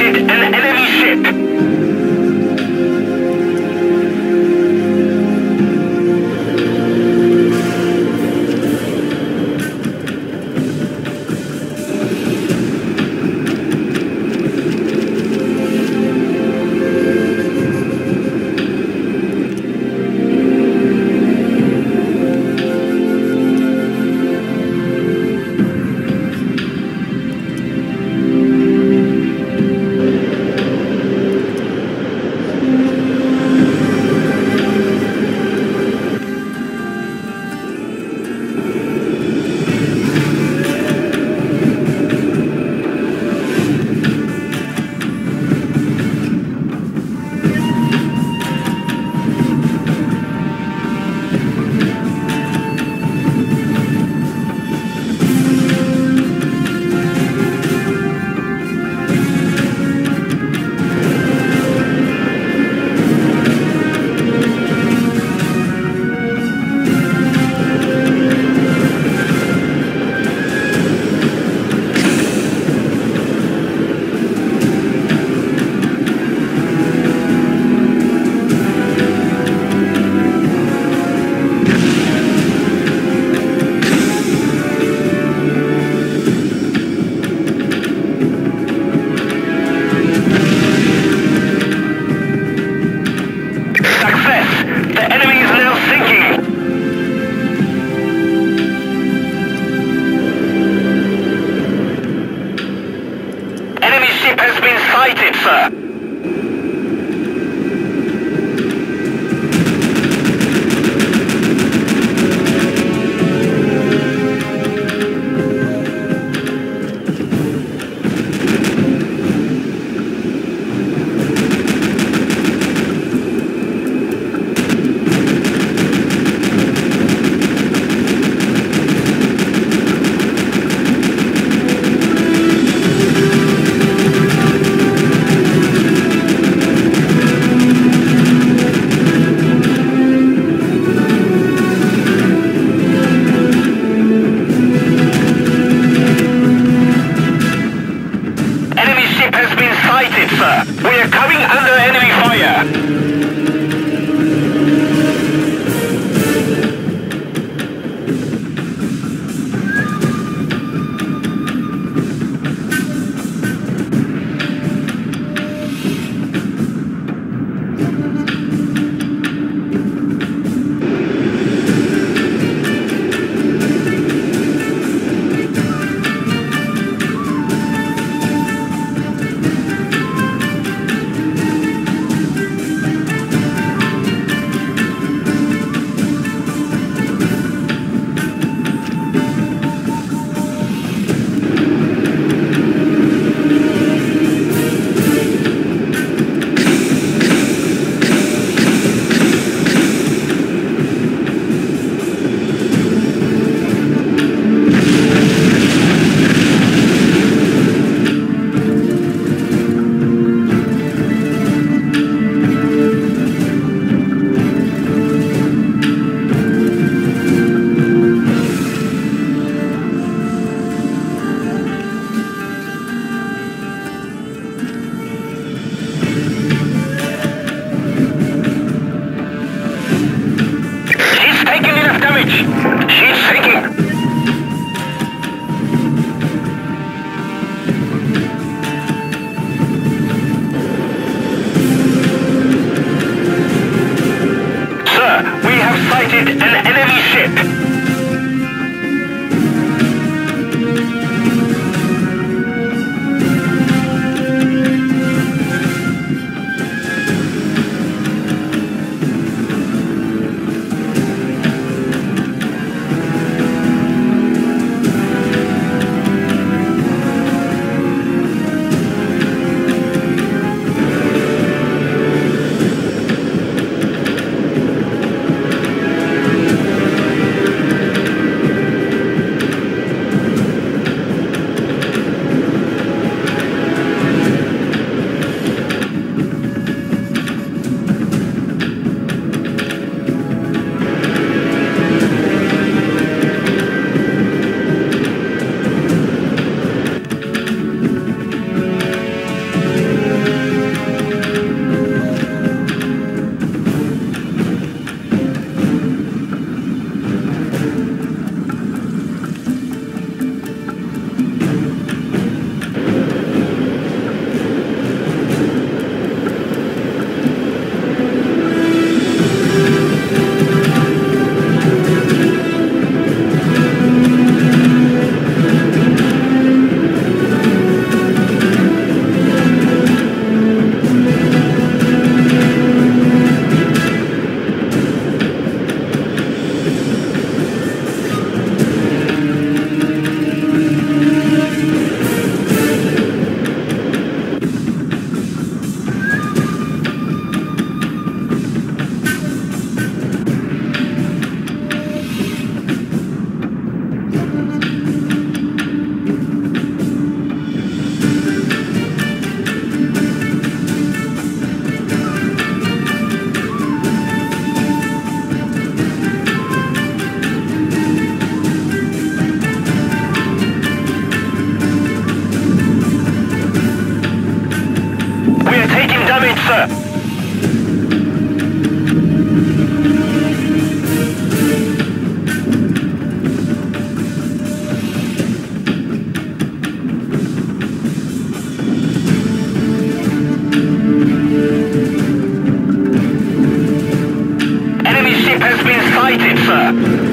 and, and, and sir. Enemy ship has been sighted, sir.